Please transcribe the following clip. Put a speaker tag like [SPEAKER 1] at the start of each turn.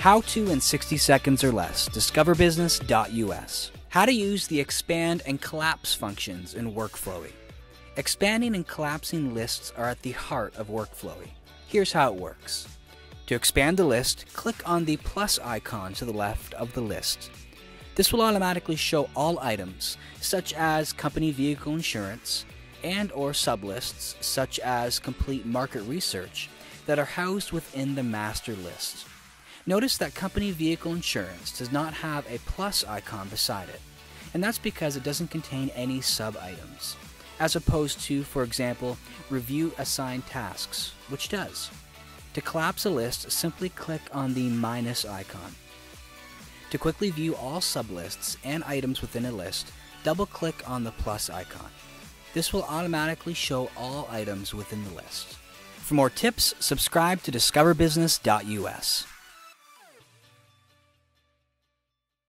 [SPEAKER 1] How to in 60 seconds or less. DiscoverBusiness.us. How to use the expand and collapse functions in Workflowy. Expanding and collapsing lists are at the heart of Workflowy. Here's how it works. To expand the list, click on the plus icon to the left of the list. This will automatically show all items, such as company vehicle insurance, and or sublists, such as complete market research, that are housed within the master list. Notice that company vehicle insurance does not have a plus icon beside it, and that's because it doesn't contain any sub items, as opposed to, for example, review assigned tasks, which does. To collapse a list, simply click on the minus icon. To quickly view all sublists and items within a list, double click on the plus icon. This will automatically show all items within the list. For more tips, subscribe to discoverbusiness.us.